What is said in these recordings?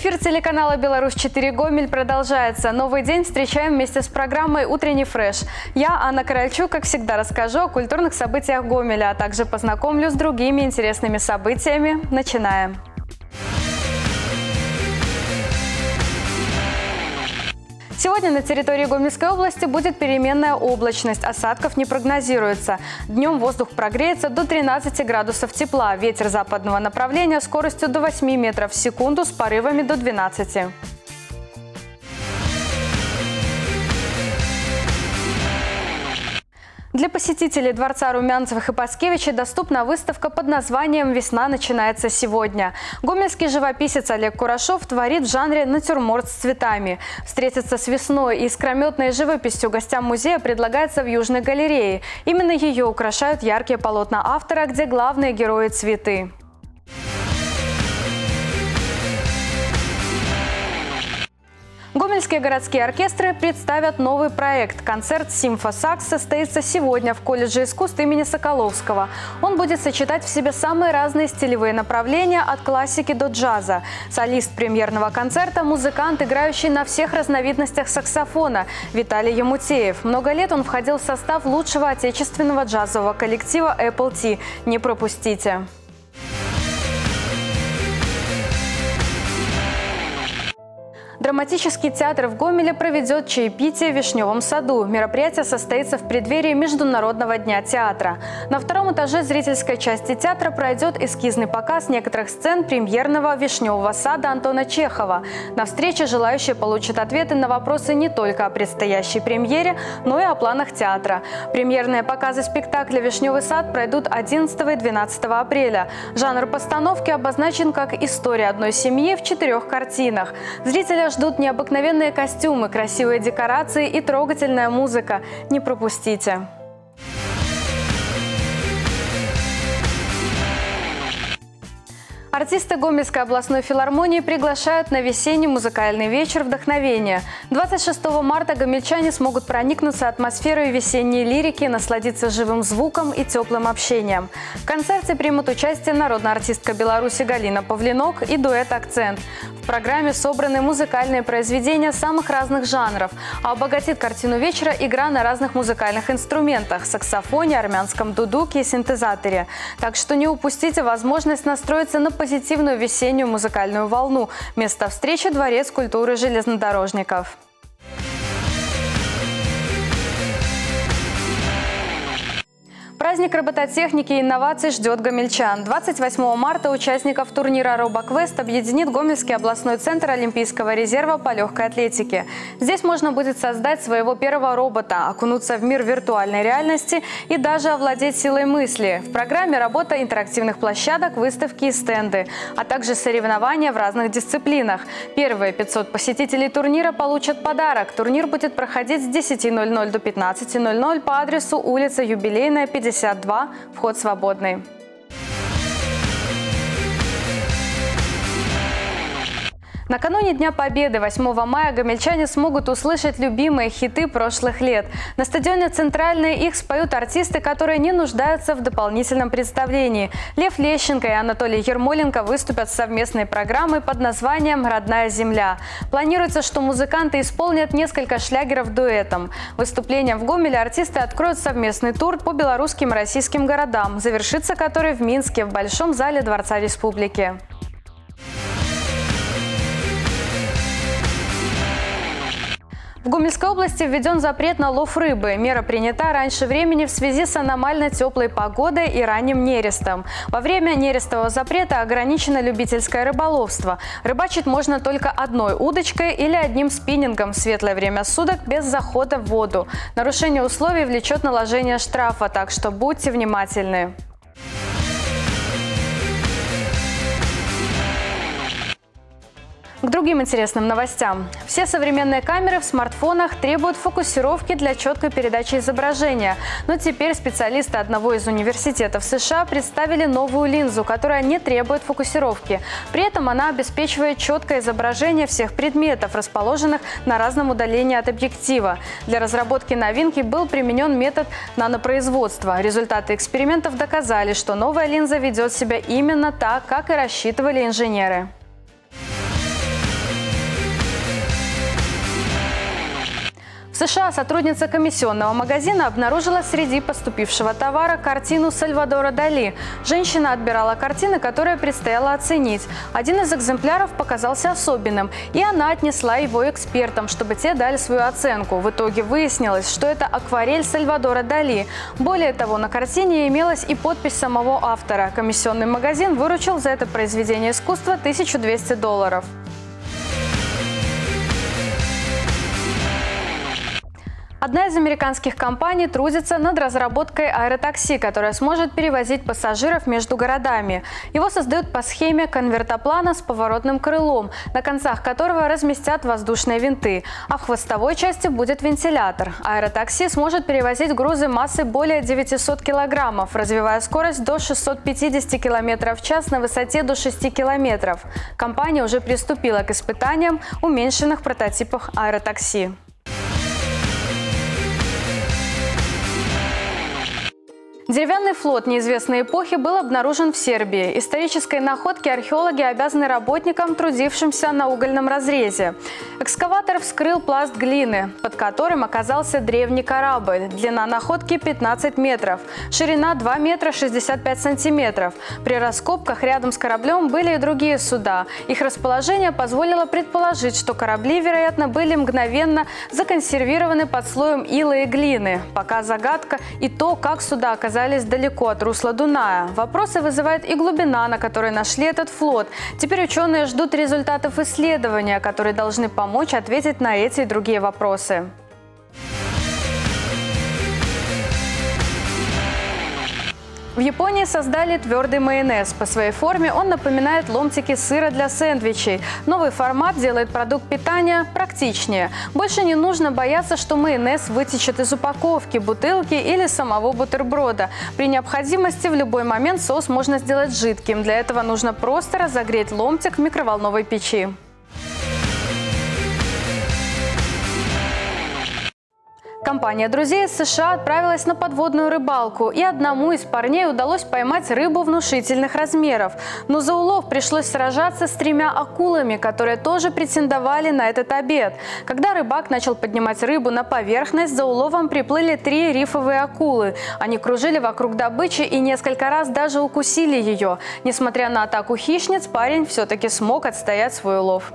Эфир телеканала «Беларусь-4 Гомель» продолжается. Новый день встречаем вместе с программой «Утренний фреш». Я, Анна Корольчук, как всегда, расскажу о культурных событиях Гомеля, а также познакомлю с другими интересными событиями. Начинаем. Сегодня на территории Гомельской области будет переменная облачность, осадков не прогнозируется. Днем воздух прогреется до 13 градусов тепла, ветер западного направления скоростью до 8 метров в секунду с порывами до 12. Для посетителей Дворца Румянцевых и Паскевича доступна выставка под названием «Весна начинается сегодня». Гомельский живописец Олег Курашов творит в жанре натюрморт с цветами. Встретиться с весной и искрометной живописью гостям музея предлагается в Южной галерее. Именно ее украшают яркие полотна автора, где главные герои – цветы. Гомельские городские оркестры представят новый проект. Концерт «Симфосакс» состоится сегодня в колледже искусств имени Соколовского. Он будет сочетать в себе самые разные стилевые направления от классики до джаза. Солист премьерного концерта – музыкант, играющий на всех разновидностях саксофона Виталий Ямутеев. Много лет он входил в состав лучшего отечественного джазового коллектива Apple T. Не пропустите! Драматический театр в Гомеле проведет чаепитие в Вишневом саду. Мероприятие состоится в преддверии Международного дня театра. На втором этаже зрительской части театра пройдет эскизный показ некоторых сцен премьерного Вишневого сада Антона Чехова. На встрече желающие получат ответы на вопросы не только о предстоящей премьере, но и о планах театра. Премьерные показы спектакля «Вишневый сад» пройдут 11 и 12 апреля. Жанр постановки обозначен как история одной семьи в четырех картинах. Зрители ждут необыкновенные костюмы, красивые декорации и трогательная музыка. Не пропустите! Артисты Гомельской областной филармонии приглашают на весенний музыкальный вечер вдохновения. 26 марта гомельчане смогут проникнуться атмосферой весенней лирики, насладиться живым звуком и теплым общением. В концерте примут участие народная артистка Беларуси Галина Павлинок и дуэт «Акцент». В программе собраны музыкальные произведения самых разных жанров, а обогатит картину вечера игра на разных музыкальных инструментах – саксофоне, армянском дудуке и синтезаторе. Так что не упустите возможность настроиться на позитивную весеннюю музыкальную волну. Место встречи – Дворец культуры железнодорожников. Праздник робототехники и инноваций ждет гомельчан. 28 марта участников турнира «Робоквест» объединит Гомельский областной центр Олимпийского резерва по легкой атлетике. Здесь можно будет создать своего первого робота, окунуться в мир виртуальной реальности и даже овладеть силой мысли. В программе работа интерактивных площадок, выставки и стенды, а также соревнования в разных дисциплинах. Первые 500 посетителей турнира получат подарок. Турнир будет проходить с 10.00 до 15.00 по адресу улица Юбилейная, 50 62. Вход свободный. Накануне Дня Победы 8 мая гомельчане смогут услышать любимые хиты прошлых лет. На стадионе «Центральный» их споют артисты, которые не нуждаются в дополнительном представлении. Лев Лещенко и Анатолий Ермоленко выступят с совместной программой под названием «Родная земля». Планируется, что музыканты исполнят несколько шлягеров дуэтом. Выступлением в Гомеле артисты откроют совместный тур по белорусским и российским городам, завершится который в Минске в Большом зале Дворца Республики. В Гомельской области введен запрет на лов рыбы. Мера принята раньше времени в связи с аномально теплой погодой и ранним нерестом. Во время нерестового запрета ограничено любительское рыболовство. Рыбачить можно только одной удочкой или одним спиннингом в светлое время суток без захода в воду. Нарушение условий влечет наложение штрафа, так что будьте внимательны. К другим интересным новостям. Все современные камеры в смартфонах требуют фокусировки для четкой передачи изображения. Но теперь специалисты одного из университетов США представили новую линзу, которая не требует фокусировки. При этом она обеспечивает четкое изображение всех предметов, расположенных на разном удалении от объектива. Для разработки новинки был применен метод нанопроизводства. Результаты экспериментов доказали, что новая линза ведет себя именно так, как и рассчитывали инженеры. США сотрудница комиссионного магазина обнаружила среди поступившего товара картину Сальвадора Дали. Женщина отбирала картины, которые предстояло оценить. Один из экземпляров показался особенным, и она отнесла его экспертам, чтобы те дали свою оценку. В итоге выяснилось, что это акварель Сальвадора Дали. Более того, на картине имелась и подпись самого автора. Комиссионный магазин выручил за это произведение искусства 1200 долларов. Одна из американских компаний трудится над разработкой аэротакси, которое сможет перевозить пассажиров между городами. Его создают по схеме конвертоплана с поворотным крылом, на концах которого разместят воздушные винты, а в хвостовой части будет вентилятор. Аэротакси сможет перевозить грузы массой более 900 килограммов, развивая скорость до 650 км в час на высоте до 6 километров. Компания уже приступила к испытаниям уменьшенных прототипов аэротакси. Деревянный флот неизвестной эпохи был обнаружен в Сербии. Исторической находки археологи обязаны работникам, трудившимся на угольном разрезе. Экскаватор вскрыл пласт глины, под которым оказался древний корабль. Длина находки 15 метров, ширина 2 метра 65 сантиметров. При раскопках рядом с кораблем были и другие суда. Их расположение позволило предположить, что корабли, вероятно, были мгновенно законсервированы под слоем ила и глины. Пока загадка и то, как суда оказались оказались далеко от русла Дуная. Вопросы вызывает и глубина, на которой нашли этот флот. Теперь ученые ждут результатов исследования, которые должны помочь ответить на эти и другие вопросы. В Японии создали твердый майонез. По своей форме он напоминает ломтики сыра для сэндвичей. Новый формат делает продукт питания практичнее. Больше не нужно бояться, что майонез вытечет из упаковки, бутылки или самого бутерброда. При необходимости в любой момент соус можно сделать жидким. Для этого нужно просто разогреть ломтик в микроволновой печи. Компания друзей из США отправилась на подводную рыбалку, и одному из парней удалось поймать рыбу внушительных размеров. Но за улов пришлось сражаться с тремя акулами, которые тоже претендовали на этот обед. Когда рыбак начал поднимать рыбу на поверхность, за уловом приплыли три рифовые акулы. Они кружили вокруг добычи и несколько раз даже укусили ее. Несмотря на атаку хищниц, парень все-таки смог отстоять свой улов.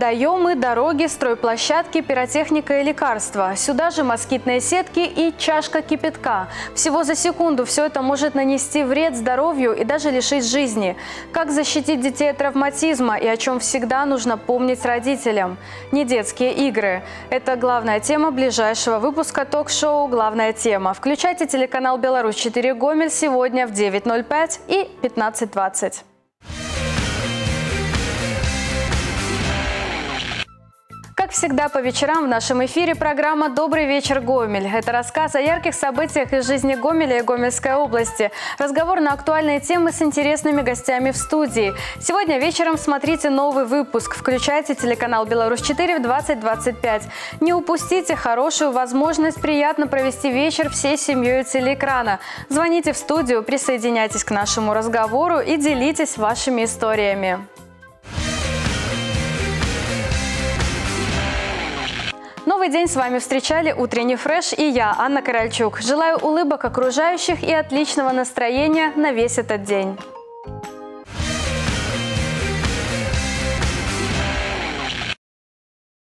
Водоемы, дороги, стройплощадки, пиротехника и лекарства. Сюда же москитные сетки и чашка кипятка. Всего за секунду все это может нанести вред здоровью и даже лишить жизни. Как защитить детей от травматизма и о чем всегда нужно помнить родителям? Не детские игры. Это главная тема ближайшего выпуска ток-шоу «Главная тема». Включайте телеканал «Беларусь-4 Гомель» сегодня в 9.05 и 15.20. Как всегда по вечерам в нашем эфире программа «Добрый вечер, Гомель». Это рассказ о ярких событиях из жизни Гомеля и Гомельской области. Разговор на актуальные темы с интересными гостями в студии. Сегодня вечером смотрите новый выпуск. Включайте телеканал «Беларусь-4» в 2025. Не упустите хорошую возможность приятно провести вечер всей семьей телеэкрана. Звоните в студию, присоединяйтесь к нашему разговору и делитесь вашими историями. Новый день с вами встречали утренний фреш и я, Анна Корольчук. Желаю улыбок окружающих и отличного настроения на весь этот день.